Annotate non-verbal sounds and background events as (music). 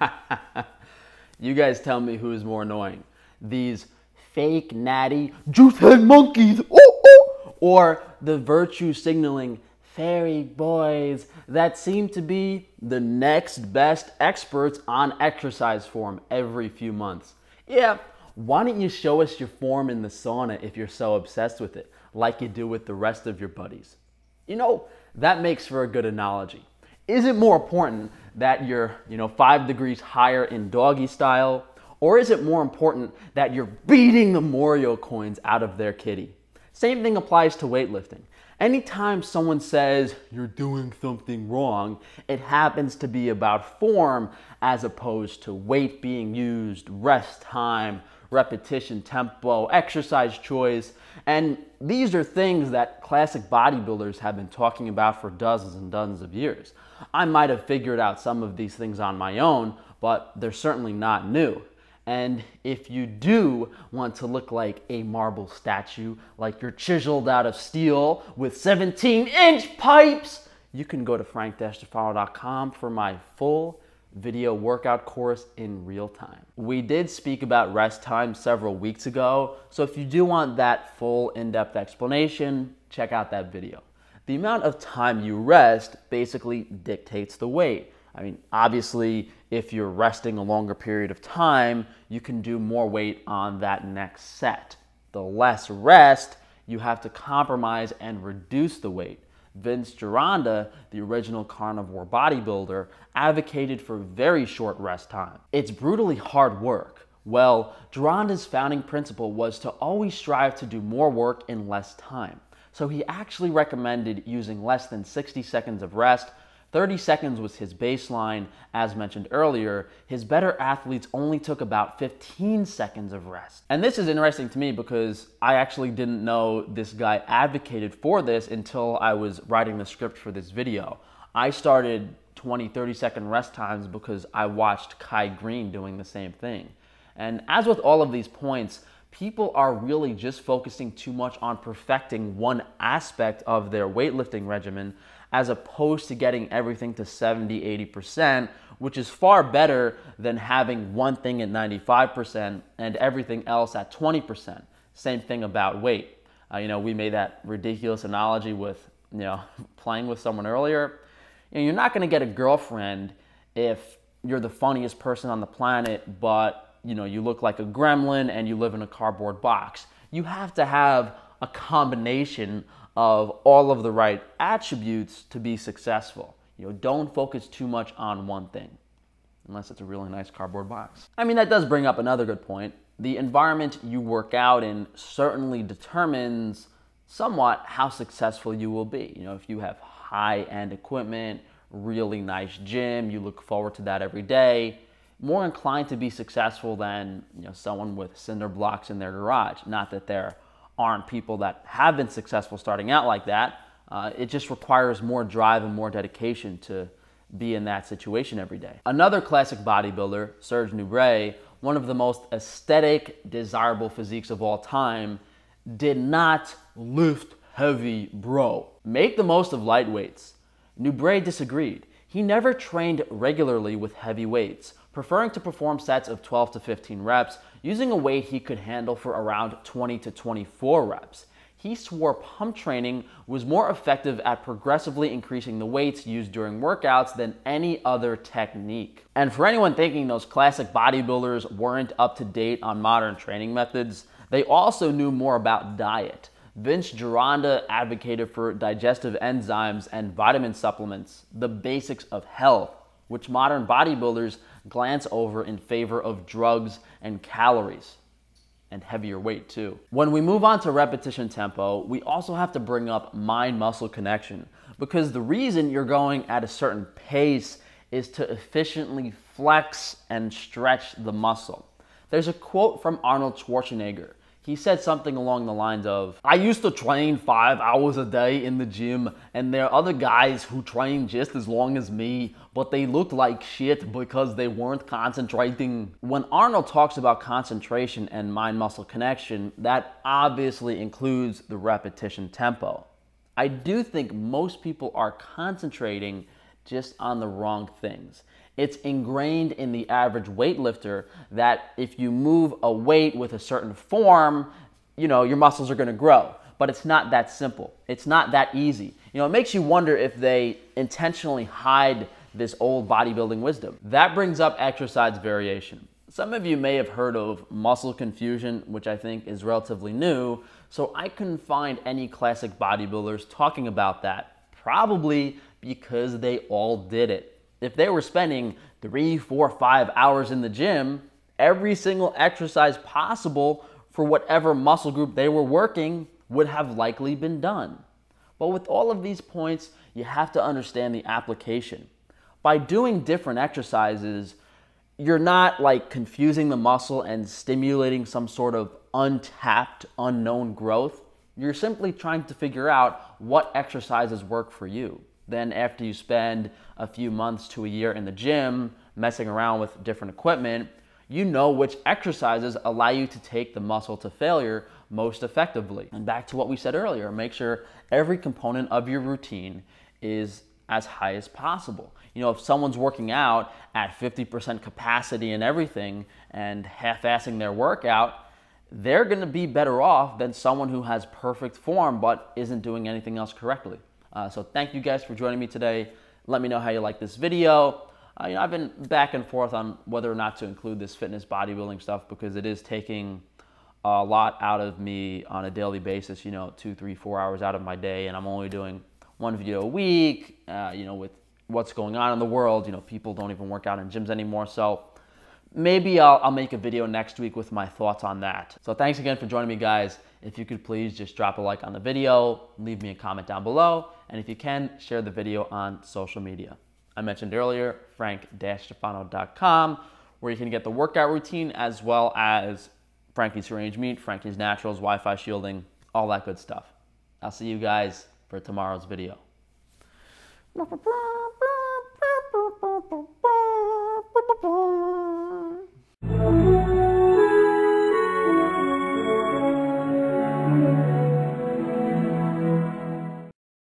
(laughs) you guys tell me who is more annoying. These fake natty juice head monkeys, ooh, ooh, or the virtue signaling fairy boys that seem to be the next best experts on exercise form every few months. Yeah, why don't you show us your form in the sauna if you're so obsessed with it, like you do with the rest of your buddies? You know, that makes for a good analogy. Is it more important that you're, you know, five degrees higher in doggy style, or is it more important that you're beating the Mario coins out of their kitty? Same thing applies to weightlifting. Anytime someone says you're doing something wrong, it happens to be about form as opposed to weight being used, rest time, repetition tempo, exercise choice. And these are things that classic bodybuilders have been talking about for dozens and dozens of years. I might have figured out some of these things on my own, but they're certainly not new. And if you do want to look like a marble statue, like you're chiseled out of steel with 17 inch pipes, you can go to frank-tufano.com for my full video workout course in real time. We did speak about rest time several weeks ago, so if you do want that full in-depth explanation, check out that video. The amount of time you rest basically dictates the weight. I mean, obviously, if you're resting a longer period of time, you can do more weight on that next set. The less rest, you have to compromise and reduce the weight. Vince Gironda, the original carnivore bodybuilder, advocated for very short rest time. It's brutally hard work. Well, Gironda's founding principle was to always strive to do more work in less time. So he actually recommended using less than 60 seconds of rest 30 seconds was his baseline. As mentioned earlier, his better athletes only took about 15 seconds of rest. And this is interesting to me because I actually didn't know this guy advocated for this until I was writing the script for this video. I started 20, 30 second rest times because I watched Kai Greene doing the same thing. And as with all of these points, people are really just focusing too much on perfecting one aspect of their weightlifting regimen as opposed to getting everything to 70, 80%, which is far better than having one thing at 95% and everything else at 20%. Same thing about weight. Uh, you know, we made that ridiculous analogy with, you know, (laughs) playing with someone earlier. You know, you're not going to get a girlfriend if you're the funniest person on the planet, but, you know, you look like a gremlin and you live in a cardboard box. You have to have a combination of all of the right attributes to be successful. You know, don't focus too much on one thing, unless it's a really nice cardboard box. I mean, that does bring up another good point. The environment you work out in certainly determines somewhat how successful you will be. You know, if you have high-end equipment, really nice gym, you look forward to that every day, more inclined to be successful than, you know, someone with cinder blocks in their garage. Not that they're aren't people that have been successful starting out like that. Uh, it just requires more drive and more dedication to be in that situation every day. Another classic bodybuilder, Serge Nubret, one of the most aesthetic, desirable physiques of all time, did not lift heavy, bro. Make the most of light weights. Nubret disagreed. He never trained regularly with heavy weights, preferring to perform sets of 12 to 15 reps using a weight he could handle for around 20 to 24 reps. He swore pump training was more effective at progressively increasing the weights used during workouts than any other technique. And for anyone thinking those classic bodybuilders weren't up to date on modern training methods, they also knew more about diet. Vince Gironda advocated for digestive enzymes and vitamin supplements, the basics of health, which modern bodybuilders glance over in favor of drugs and calories and heavier weight too. When we move on to repetition tempo, we also have to bring up mind muscle connection because the reason you're going at a certain pace is to efficiently flex and stretch the muscle. There's a quote from Arnold Schwarzenegger he said something along the lines of, I used to train five hours a day in the gym, and there are other guys who train just as long as me, but they looked like shit because they weren't concentrating. When Arnold talks about concentration and mind muscle connection, that obviously includes the repetition tempo. I do think most people are concentrating just on the wrong things. It's ingrained in the average weightlifter that if you move a weight with a certain form, you know, your muscles are going to grow. But it's not that simple. It's not that easy. You know, it makes you wonder if they intentionally hide this old bodybuilding wisdom. That brings up exercise variation. Some of you may have heard of muscle confusion, which I think is relatively new, so I couldn't find any classic bodybuilders talking about that, probably because they all did it. If they were spending three, four, five hours in the gym, every single exercise possible for whatever muscle group they were working would have likely been done. But with all of these points, you have to understand the application. By doing different exercises, you're not like confusing the muscle and stimulating some sort of untapped, unknown growth. You're simply trying to figure out what exercises work for you. Then, after you spend a few months to a year in the gym messing around with different equipment, you know which exercises allow you to take the muscle to failure most effectively. And back to what we said earlier, make sure every component of your routine is as high as possible. You know, if someone's working out at 50% capacity and everything and half assing their workout, they're going to be better off than someone who has perfect form but isn't doing anything else correctly. Uh, so, thank you guys for joining me today. Let me know how you like this video. Uh, you know, I've been back and forth on whether or not to include this fitness bodybuilding stuff because it is taking a lot out of me on a daily basis. You know, two, three, four hours out of my day, and I'm only doing one video a week. Uh, you know, with what's going on in the world, you know, people don't even work out in gyms anymore. So maybe I'll, I'll make a video next week with my thoughts on that. So thanks again for joining me, guys. If you could please just drop a like on the video, leave me a comment down below, and if you can, share the video on social media. I mentioned earlier, frank-tufano.com, where you can get the workout routine as well as Frankie's Range Meat, Frankie's Naturals, Wi-Fi shielding, all that good stuff. I'll see you guys for tomorrow's video.